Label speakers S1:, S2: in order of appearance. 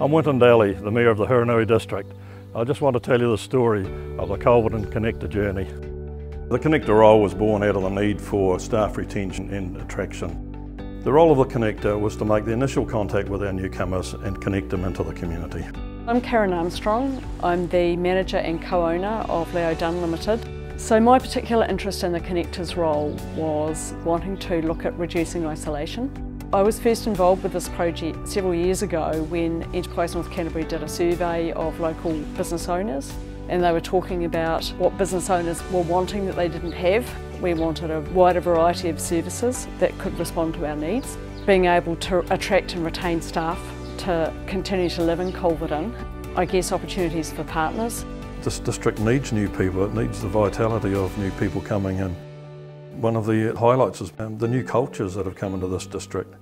S1: I'm Winton Dalley, the Mayor of the Hurunui District. I just want to tell you the story of the Culverden Connector journey. The Connector role was born out of the need for staff retention and attraction. The role of the Connector was to make the initial contact with our newcomers and connect them into the community.
S2: I'm Karen Armstrong. I'm the manager and co-owner of Leo Dunn Limited. So my particular interest in the Connector's role was wanting to look at reducing isolation. I was first involved with this project several years ago when Enterprise North Canterbury did a survey of local business owners and they were talking about what business owners were wanting that they didn't have. We wanted a wider variety of services that could respond to our needs. Being able to attract and retain staff to continue to live in Culverden, I guess opportunities for partners.
S1: This district needs new people, it needs the vitality of new people coming in. One of the highlights is um, the new cultures that have come into this district.